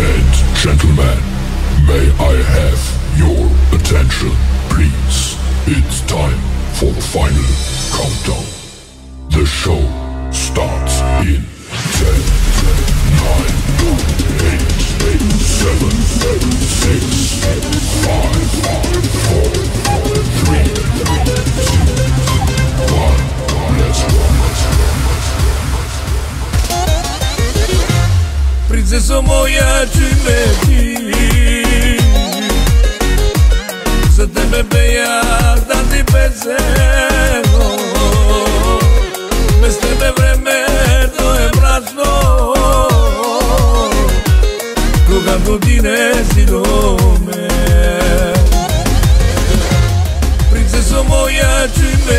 and gentlemen, may I have your attention, please? It's time for the final countdown. Принцесо моя, чуй ме ти За тебе пея тази песено Без тебе времето е мрачно Когато ти не си до мен Принцесо моя, чуй ме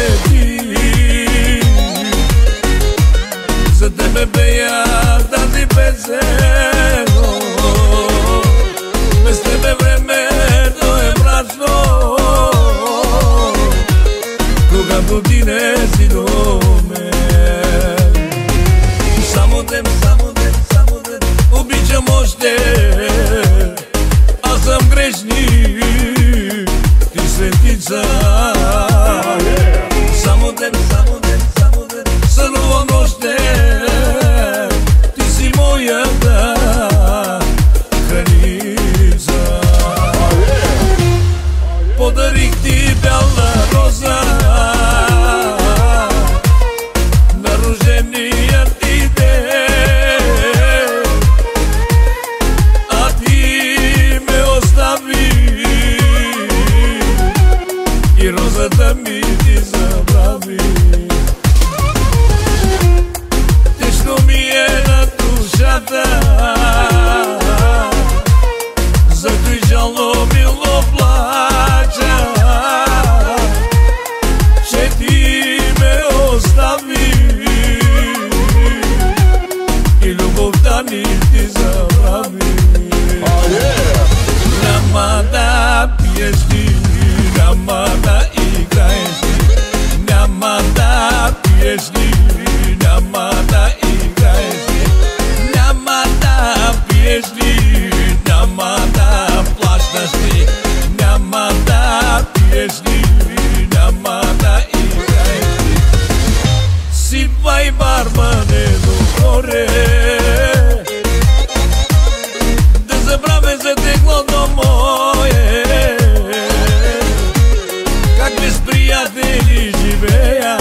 Теб, само Обичам още няма да играеш ти Сипай бармане догоре Да забравя за теглото мое Как без приятели живея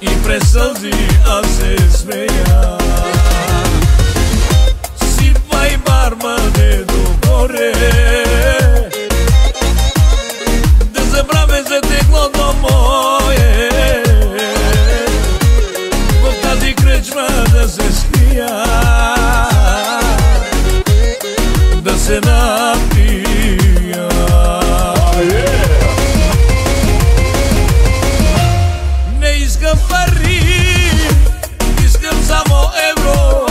И през сълзи аз се смея Се напия Не искам пари Искам само евро.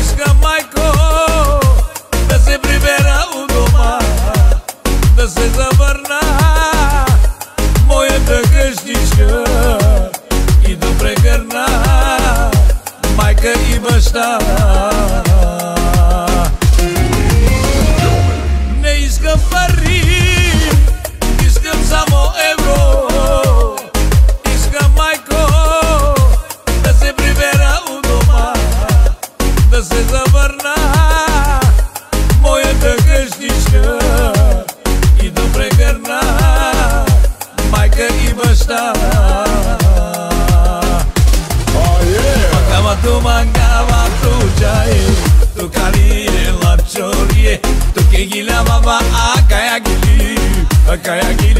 Искам майко Да се прибера у дома Да се завърна. Моята къщичка И да прегърна Майка и баща Да се завърна. Моята къщичка И да прегърна. Майка и баща. Макава tu макава tu чай Tu калие лапчорие Tu кегиля баба акая гили Акая гили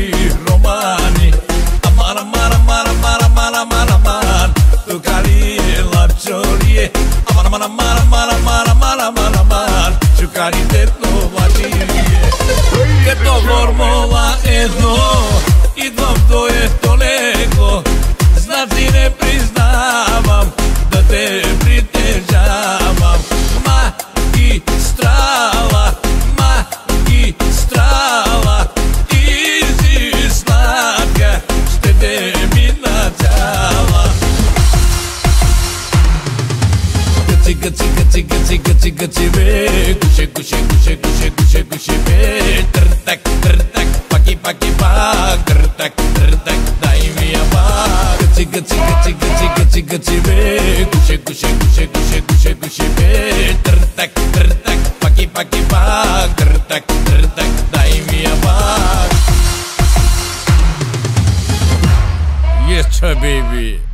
признавам Да те притежавам. Магистрала Магистрала Изи сладка Ще те мина цяла gıcı gıcı be Kuşe kuşe kuşe kuşe kuşe kuşe be Tırtak tırtak paki gățime Gușe, gușe, gușe, gușe, gușe, gușe tak Târtac, tak, paki, paki, pac Târtac, tak dai mi-a pac Yes, baby.